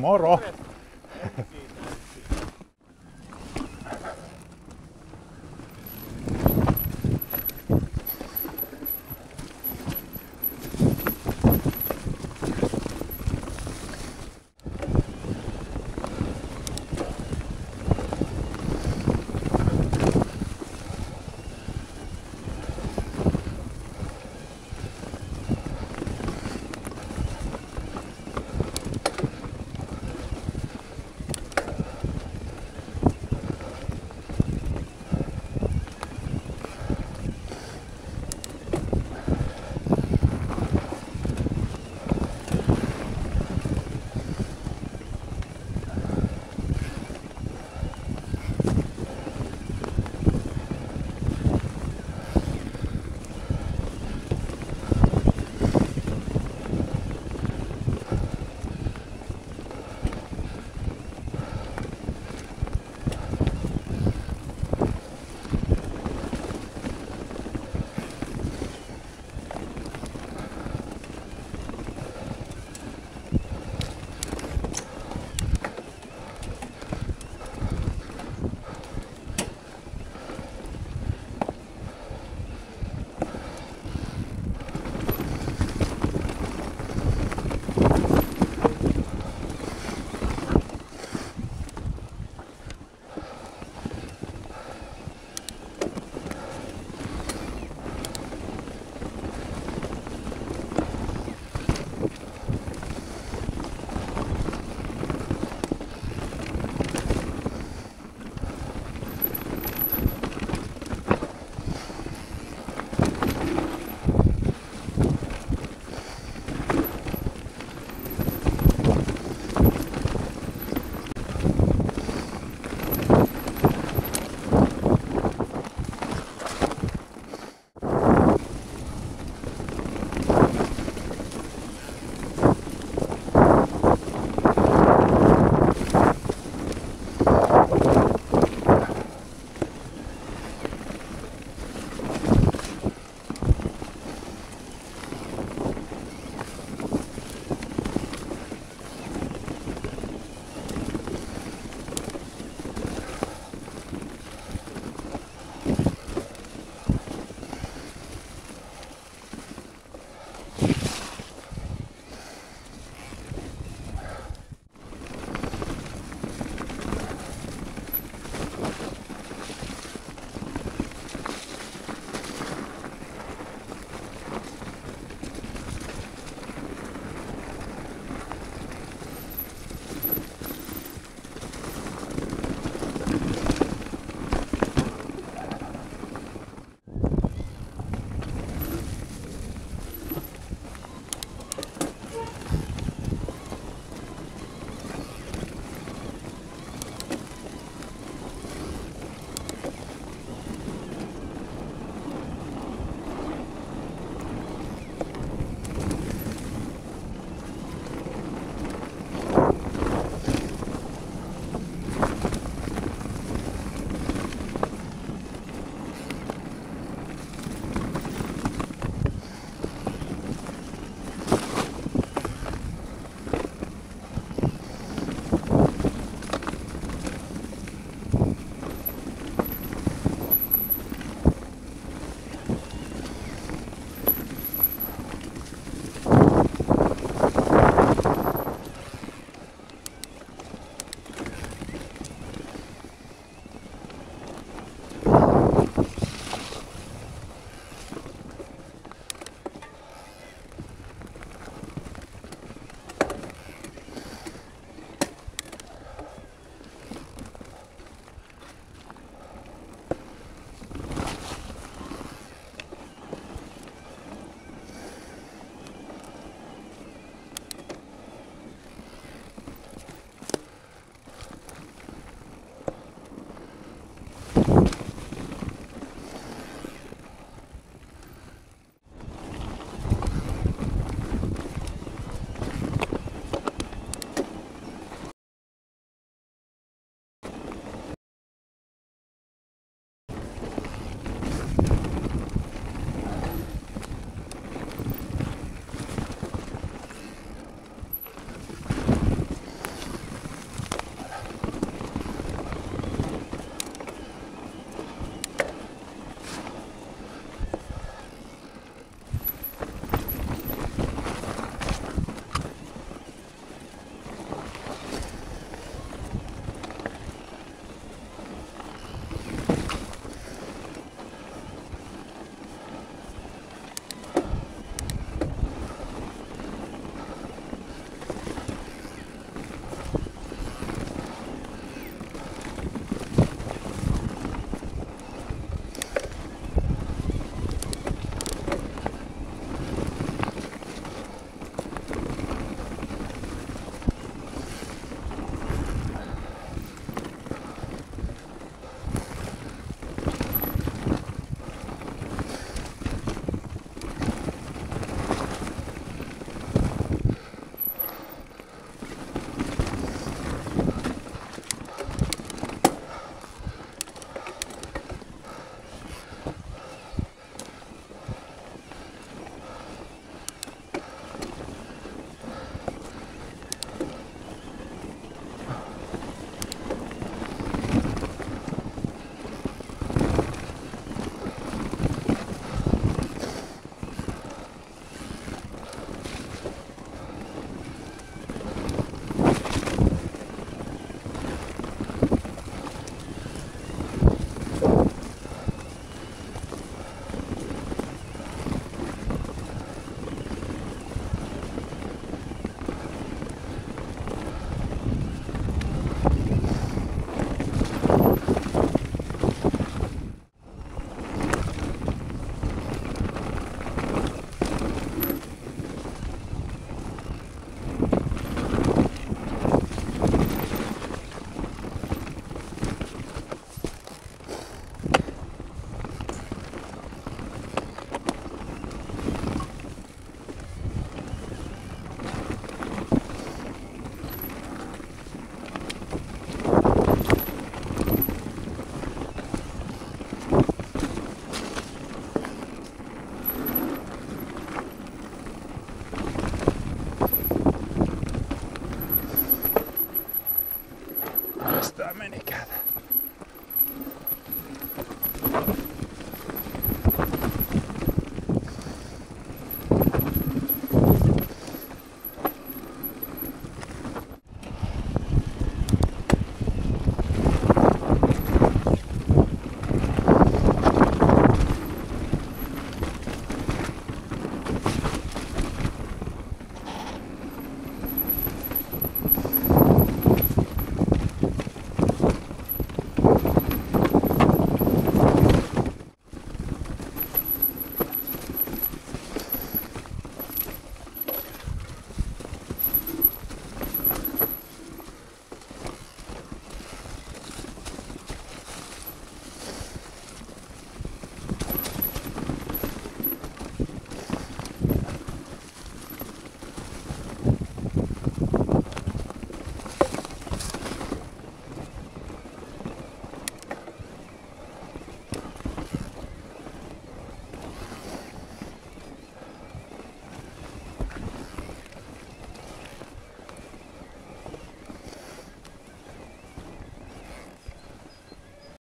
Moro! Dominicana.